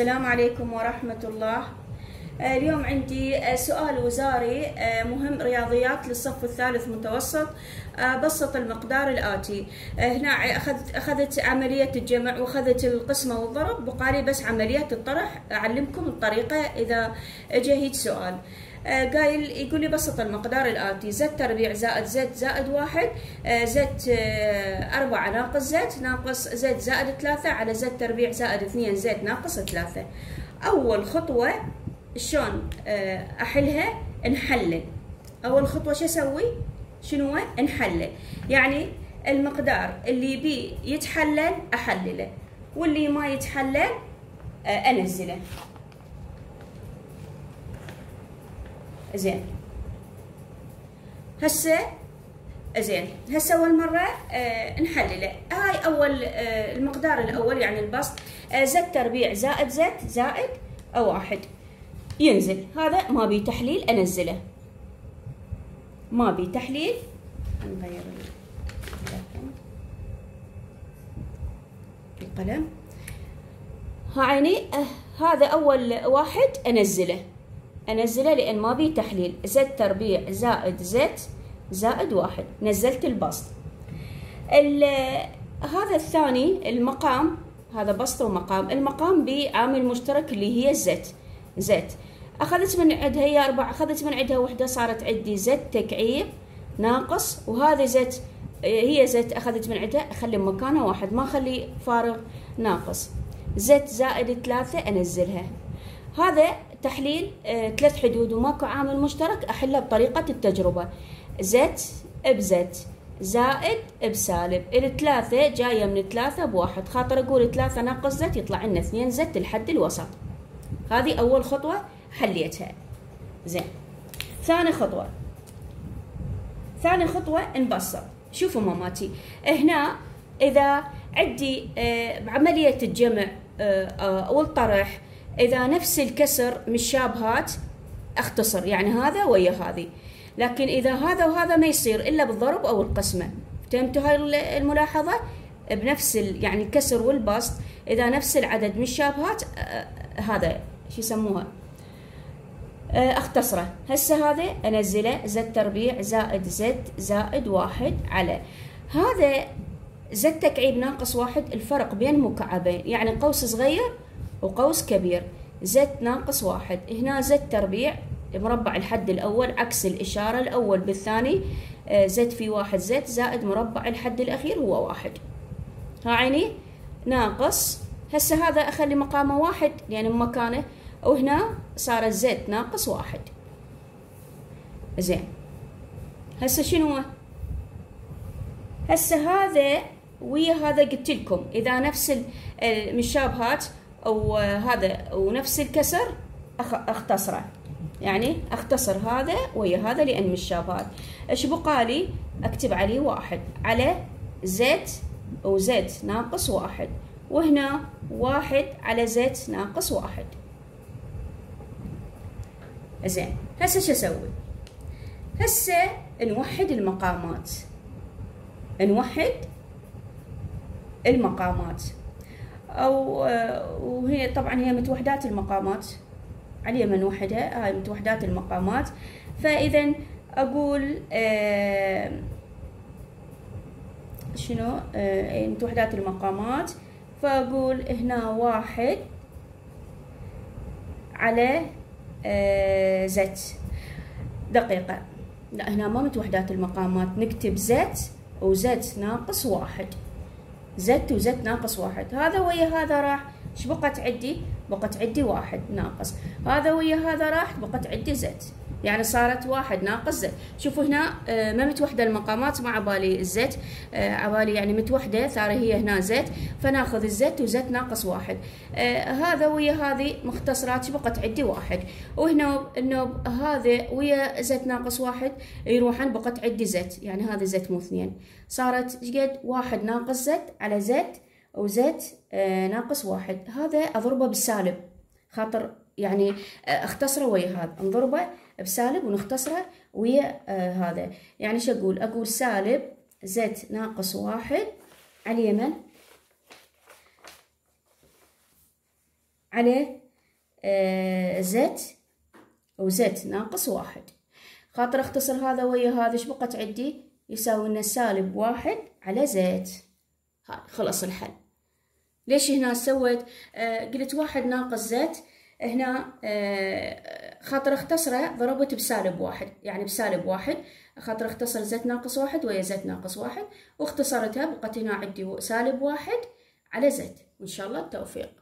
السلام عليكم ورحمة الله. آه، اليوم عندي آه، سؤال وزاري آه، مهم رياضيات للصف الثالث متوسط بسط المقدار الآتي. هنا أخذت عملية الجمع وأخذت القسمة والضرب بقالي بس عملية الطرح أعلمكم الطريقة إذا جه هيج سؤال. قايل يقول لي بسط المقدار الآتي زد تربيع زائد زد زائد واحد آه، زد آه، أربعة ناقص زد ناقص زد زائد ثلاثة على زد تربيع زائد اثنين زد ناقص ثلاثة. أول خطوة شلون آه، أحلها؟ نحلل. أول خطوة شو أسوي؟ شنو؟ نحلل. يعني المقدار اللي بي يتحلل أحلله واللي ما يتحلل آه، أنزله. زين. هسه زين. هسه أول مرة آه نحلله. هاي أول آه المقدار الأول يعني البسط. آه زد تربيع زائد زد زائد واحد. ينزل. هذا ما بي تحليل أنزله. ما بي تحليل. نغير القلم. هاي آه هذا أول واحد أنزله. انزله لأن ما بي تحليل. زد تربيع زائد زد زائد واحد. نزلت البسط. ال- هذا الثاني المقام هذا بسط ومقام. المقام بعامل مشترك اللي هي زد زد أخذت من عندها هي أربع أخذت من عندها وحدة صارت عندي زد تكعيب ناقص. وهذه زد هي زد أخذت من عندها أخلي مكانها واحد ما أخلي فارغ ناقص. زد زائد ثلاثة أنزلها. هذا تحليل آه، ثلاث حدود وماكو عامل مشترك احلها بطريقة التجربة. زد بزد زائد بسالب. الثلاثة جاية من ثلاثة بواحد. خاطر أقول ثلاثة ناقص زد يطلع لنا اثنين زد الحد الوسط. هذه أول خطوة حليتها. زين. ثاني خطوة. ثاني خطوة نبسط شوفوا ماماتي. هنا إذا عندي آه، بعملية الجمع آه، والطرح إذا نفس الكسر مشابهات أختصر يعني هذا ويا هذه. لكن إذا هذا وهذا ما يصير إلا بالضرب أو القسمة. فهمتوا هاي الملاحظة؟ بنفس يعني الكسر والبسط إذا نفس العدد مشابهات آه، هذا شو يسموها؟ أختصره. هسه هذا أنزله زد تربيع زائد زد زائد واحد على. هذا زد تكعيب ناقص واحد الفرق بين مكعبين. يعني قوس صغير وقوس كبير. زد ناقص واحد. هنا زد تربيع. مربع الحد الأول عكس الإشارة الأول بالثاني. آه، زد في واحد زد زائد مربع الحد الأخير هو واحد. ها عيني؟ ناقص. هسه هذا أخلي مقامه واحد لأن مكانه. وهنا صار زد ناقص واحد. زين. هسه شنو؟ هسه هذا ويا هذا قلت لكم. إذا نفس ال- المشابهات أو هذا ونفس الكسر أختصره. يعني أختصر هذا ويا هذا لأن مشابهات إيش بقالي أكتب عليه واحد. على زد وزد ناقص واحد. وهنا واحد على زد ناقص واحد. زين. هسه شو أسوي؟ هسه نوحد المقامات. نوحد المقامات. أو وهي طبعا هي متوحدات المقامات. عليها من نوحدها هاي متوحدات المقامات. فإذا أقول آه شنو؟ آه متوحدات المقامات. فأقول هنا واحد على آه زد دقيقة. لا هنا ما متوحدات المقامات. نكتب زد وزد ناقص واحد. زد وزد ناقص واحد. هذا ويا هذا راح إيش بقت عندي؟ بقت عندي واحد ناقص. هذا ويا هذا راح بقت عندي زد يعني صارت واحد ناقص زد شوفوا هنا آه، ما متوحدة المقامات ما عبالي الزد آه، عبالي يعني متوحدة صار هي هنا زد فناخذ الزد وزد ناقص واحد. آه، هذا ويا هذه مختصرات بقت عندي واحد. وهنا انه هذا ويا زد ناقص واحد يروحن بقت عندي زد يعني هذا زد مو اثنين. صارت قد واحد ناقص زد على وزد آه، ناقص واحد. هذا أضربه بالسالب. خاطر يعني آه، اختصره ويا هذا. نضربه بسالب ونختصره ويا آه، هذا. يعني شو أقول؟ أقول سالب زد ناقص واحد على اليمن. على آه زد أو زد ناقص واحد. خاطر اختصر هذا ويا هذا إيش بقت عندي؟ يساوي لنا سالب واحد على زد. هاي خلص الحل. ليش هنا سويت؟ آه قلت واحد ناقص زد هنا آه خاطر اختصره ضربت بسالب واحد. يعني بسالب واحد خاطر اختصر زد ناقص واحد ويا زد ناقص واحد. واختصرتها بقت هنا عندي سالب واحد على زد وإن شاء الله التوفيق.